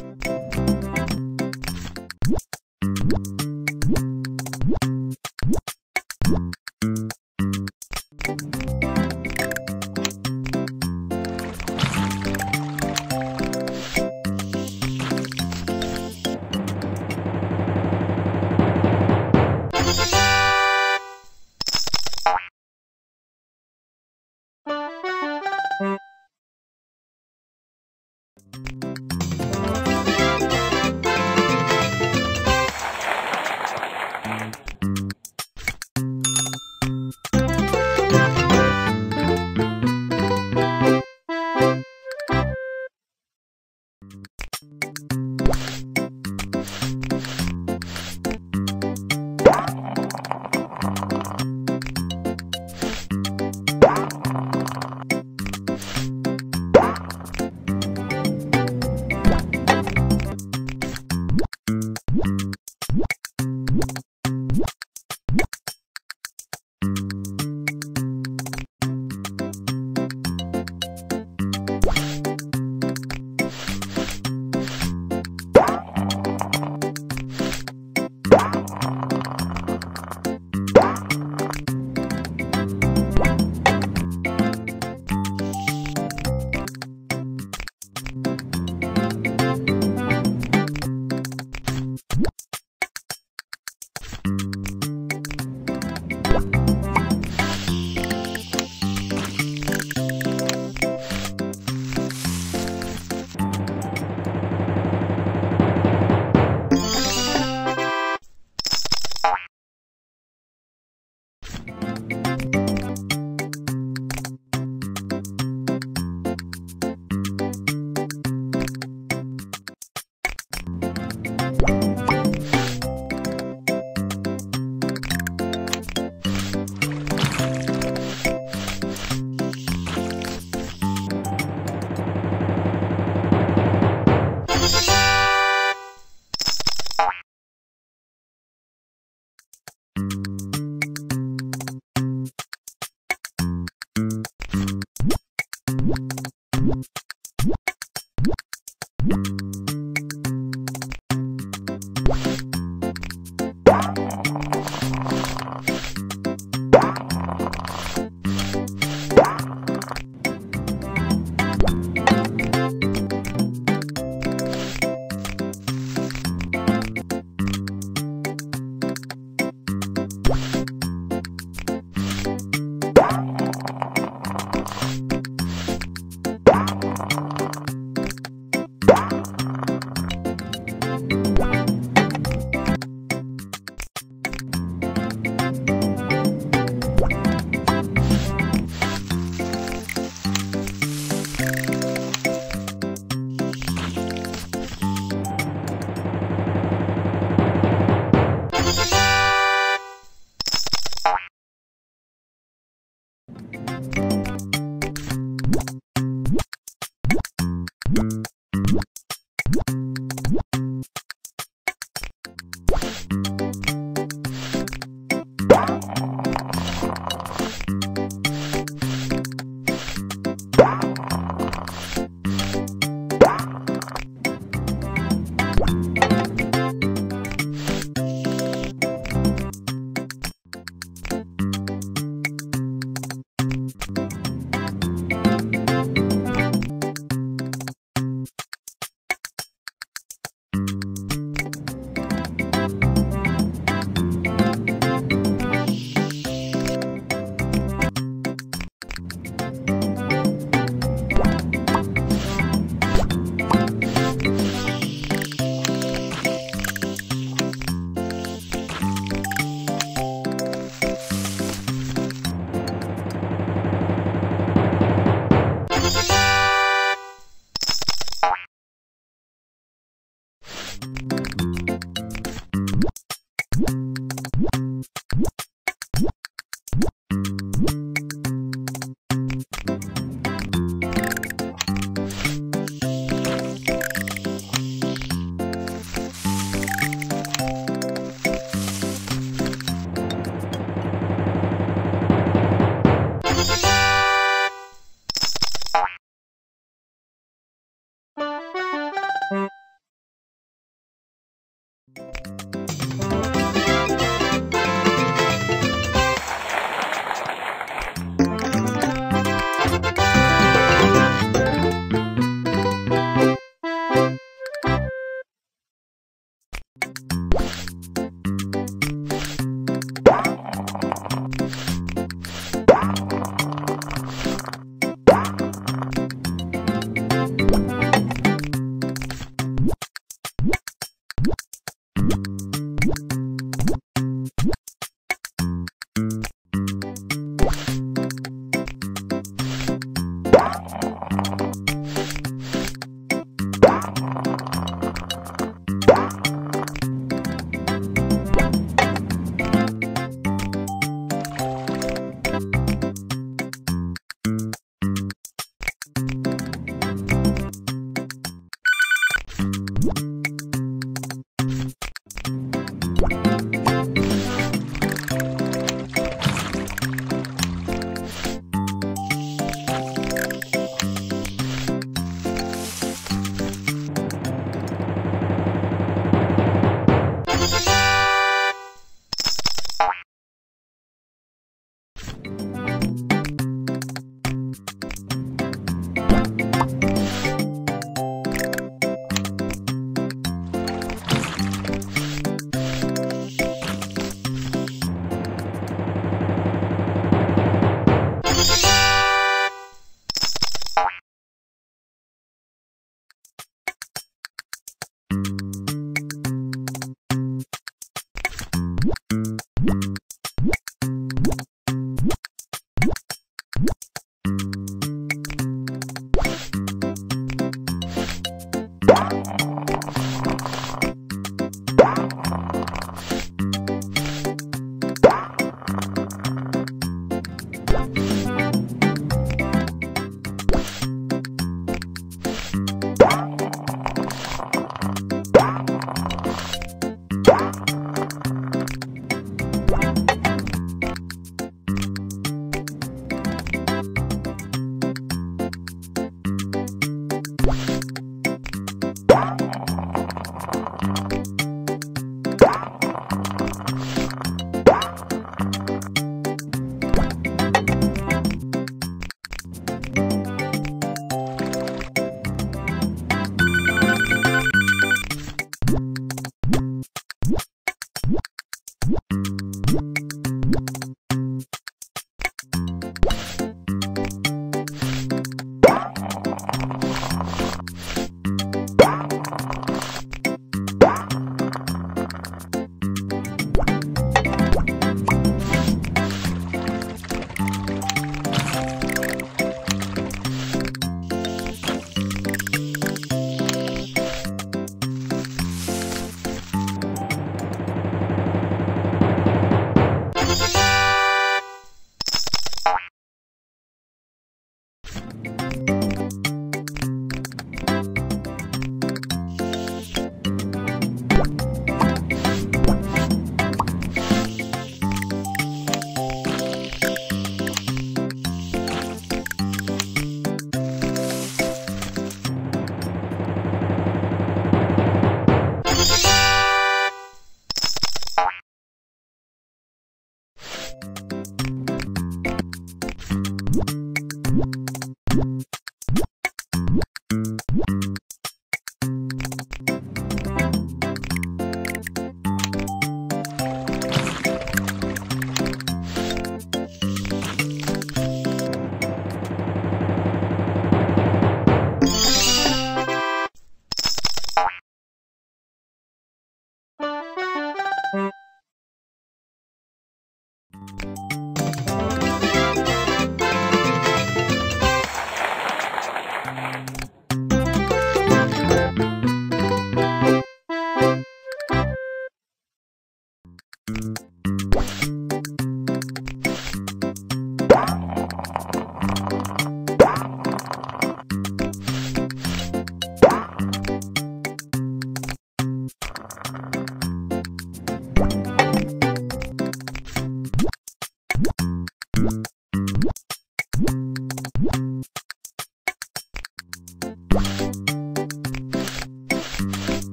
you